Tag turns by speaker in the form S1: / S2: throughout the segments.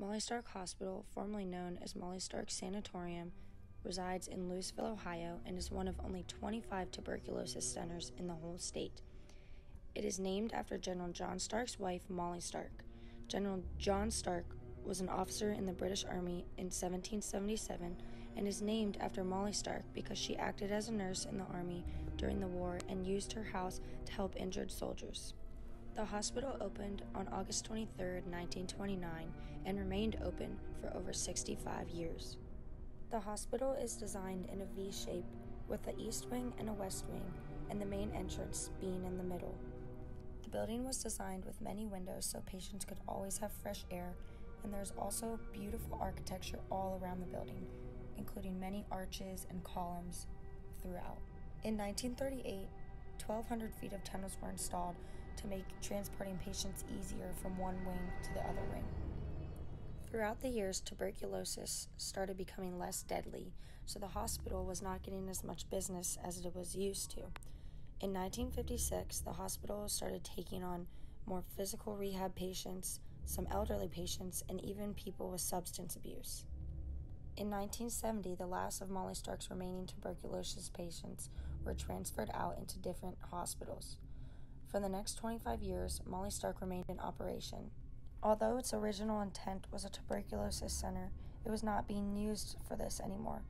S1: Molly Stark Hospital, formerly known as Molly Stark Sanatorium, resides in Louisville, Ohio, and is one of only 25 tuberculosis centers in the whole state. It is named after General John Stark's wife, Molly Stark. General John Stark was an officer in the British Army in 1777 and is named after Molly Stark because she acted as a nurse in the Army during the war and used her house to help injured soldiers. The hospital opened on August 23, 1929, and remained open for over 65 years. The hospital is designed in a V shape with the east wing and a west wing, and the main entrance being in the middle. The building was designed with many windows so patients could always have fresh air, and there's also beautiful architecture all around the building, including many arches and columns throughout. In 1938, 1,200 feet of tunnels were installed to make transporting patients easier from one wing to the other wing. Throughout the years, tuberculosis started becoming less deadly, so the hospital was not getting as much business as it was used to. In 1956, the hospital started taking on more physical rehab patients, some elderly patients, and even people with substance abuse. In 1970, the last of Molly Stark's remaining tuberculosis patients were transferred out into different hospitals. For the next 25 years, Molly Stark remained in operation. Although its original intent was a tuberculosis center, it was not being used for this anymore.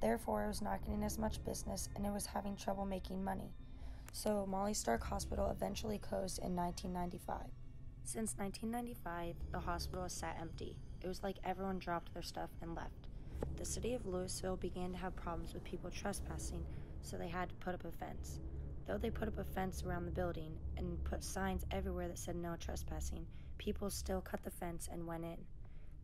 S1: Therefore, it was not getting as much business and it was having trouble making money. So, Molly Stark Hospital eventually closed in 1995. Since 1995, the hospital has sat empty. It was like everyone dropped their stuff and left. The city of Louisville began to have problems with people trespassing, so they had to put up a fence. Though they put up a fence around the building and put signs everywhere that said no trespassing, people still cut the fence and went in.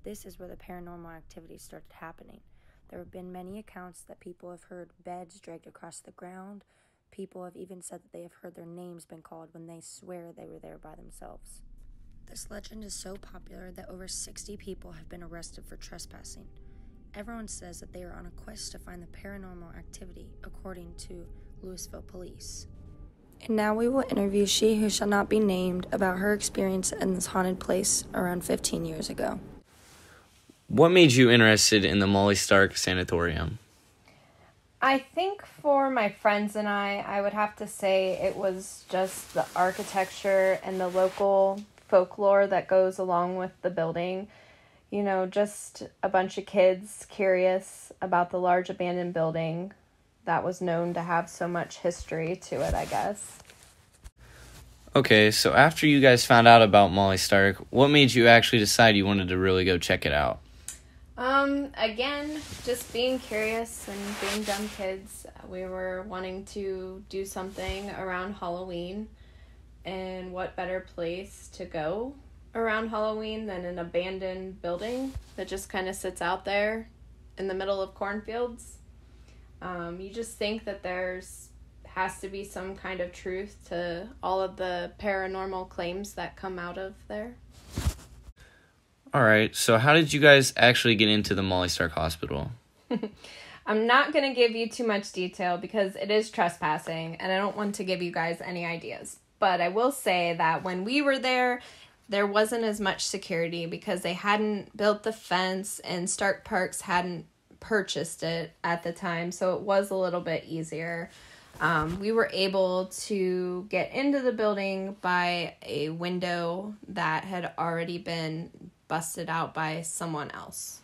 S1: This is where the paranormal activity started happening. There have been many accounts that people have heard beds dragged across the ground. People have even said that they have heard their names been called when they swear they were there by themselves. This legend is so popular that over 60 people have been arrested for trespassing. Everyone says that they are on a quest to find the paranormal activity, according to Louisville police. And now we will interview she who shall not be named about her experience in this haunted place around 15 years ago.
S2: What made you interested in the Molly Stark Sanatorium?
S3: I think for my friends and I, I would have to say it was just the architecture and the local folklore that goes along with the building. You know, just a bunch of kids curious about the large abandoned building that was known to have so much history to it, I guess.
S2: Okay, so after you guys found out about Molly Stark, what made you actually decide you wanted to really go check it out?
S3: Um, again, just being curious and being dumb kids, we were wanting to do something around Halloween. And what better place to go around Halloween than an abandoned building that just kind of sits out there in the middle of cornfields? Um, you just think that there's has to be some kind of truth to all of the paranormal claims that come out of there.
S2: All right. So, how did you guys actually get into the Molly Stark Hospital?
S3: I'm not going to give you too much detail because it is trespassing and I don't want to give you guys any ideas. But I will say that when we were there, there wasn't as much security because they hadn't built the fence and Stark Parks hadn't purchased it at the time, so it was a little bit easier. Um, we were able to get into the building by a window that had already been busted out by someone else.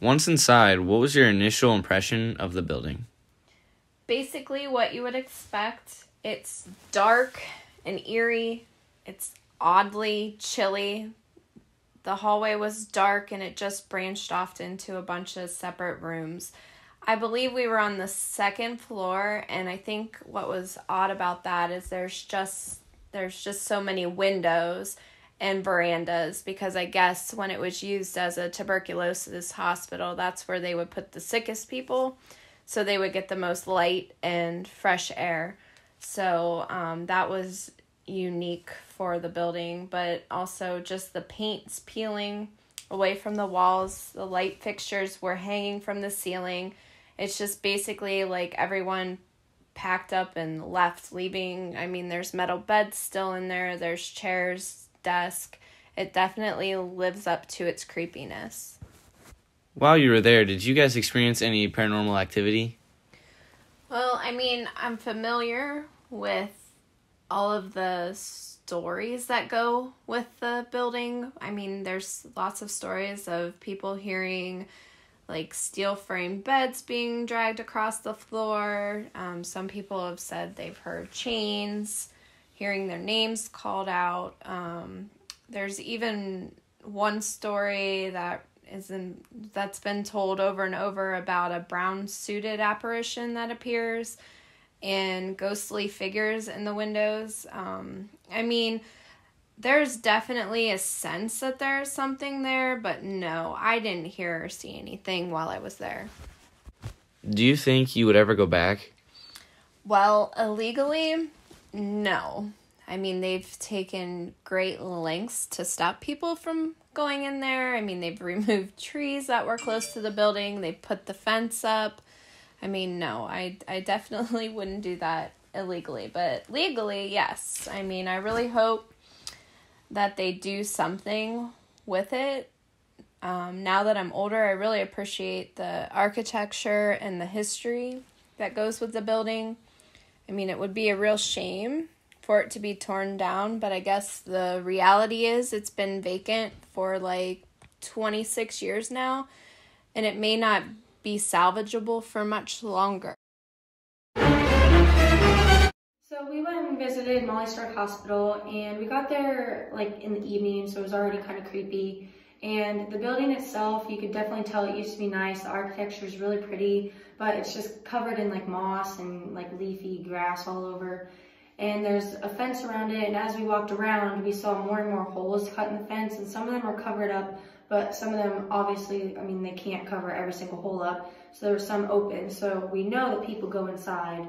S2: Once inside, what was your initial impression of the building?
S3: Basically, what you would expect. It's dark and eerie. It's oddly chilly the hallway was dark and it just branched off into a bunch of separate rooms. I believe we were on the second floor and I think what was odd about that is there's just there's just so many windows and verandas because I guess when it was used as a tuberculosis hospital, that's where they would put the sickest people so they would get the most light and fresh air. So um, that was unique for the building, but also just the paints peeling away from the walls. The light fixtures were hanging from the ceiling. It's just basically like everyone packed up and left, leaving. I mean, there's metal beds still in there, there's chairs, desk, it definitely lives up to its creepiness.
S2: While you were there, did you guys experience any paranormal activity?
S3: Well, I mean, I'm familiar with all of the stories that go with the building. I mean, there's lots of stories of people hearing like steel frame beds being dragged across the floor. Um, some people have said they've heard chains, hearing their names called out. Um, there's even one story that is in, that's been told over and over about a brown suited apparition that appears and ghostly figures in the windows. Um, I mean, there's definitely a sense that there's something there, but no, I didn't hear or see anything while I was there.
S2: Do you think you would ever go back?
S3: Well, illegally, no. I mean, they've taken great lengths to stop people from going in there. I mean, they've removed trees that were close to the building, they put the fence up. I mean, no, I, I definitely wouldn't do that illegally, but legally, yes. I mean, I really hope that they do something with it. Um, now that I'm older, I really appreciate the architecture and the history that goes with the building. I mean, it would be a real shame for it to be torn down, but I guess the reality is it's been vacant for like 26 years now, and it may not be salvageable for much longer.
S1: So we went and visited Molly Stark Hospital and we got there like in the evening, so it was already kind of creepy. And the building itself, you could definitely tell it used to be nice. The architecture is really pretty, but it's just covered in like moss and like leafy grass all over. And there's a fence around it, and as we walked around, we saw more and more holes cut in the fence, and some of them were covered up, but some of them obviously, I mean, they can't cover every single hole up. So there were some open. So we know that people go inside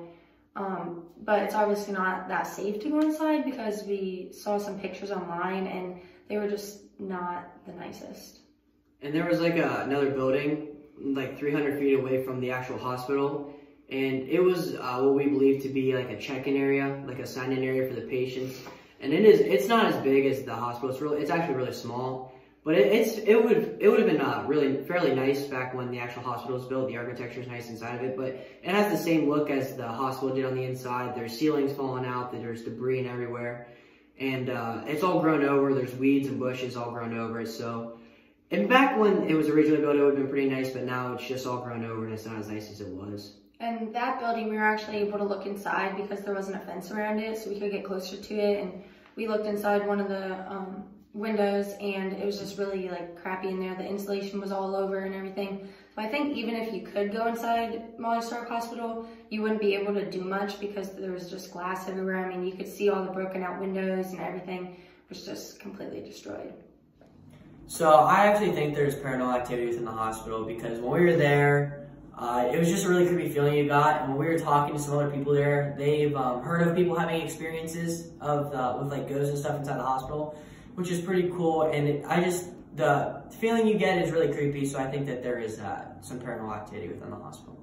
S1: um, but it's obviously not that safe to go inside because we saw some pictures online and they were just not the nicest.
S4: And there was like a, another building like 300 feet away from the actual hospital. And it was uh, what we believe to be like a check-in area, like a sign-in area for the patients. And it is, it's not as big as the hospital. It's really, it's actually really small. But it, it's it would it would have been uh, really fairly nice back when the actual hospital was built. The architecture is nice inside of it, but it has the same look as the hospital did on the inside. There's ceilings falling out. There's debris and everywhere, and uh, it's all grown over. There's weeds and bushes all grown over. So, and back when it was originally built, it would have been pretty nice. But now it's just all grown over and it's not as nice as it was.
S1: And that building, we were actually able to look inside because there wasn't a fence around it, so we could get closer to it. And we looked inside one of the um, windows and it was just really like crappy in there. The insulation was all over and everything. So I think even if you could go inside Molly Stark Hospital, you wouldn't be able to do much because there was just glass everywhere. I mean, you could see all the broken out windows and everything was just completely destroyed.
S5: So I actually think there's paranormal activity within the hospital because when we were there, it was just a really creepy feeling you got. And when we were talking to some other people there, they've um, heard of people having experiences of uh, with like ghosts and stuff inside the hospital which is pretty cool. And it, I just, the feeling you get is really creepy. So I think that there is uh, some paranormal activity within the hospital.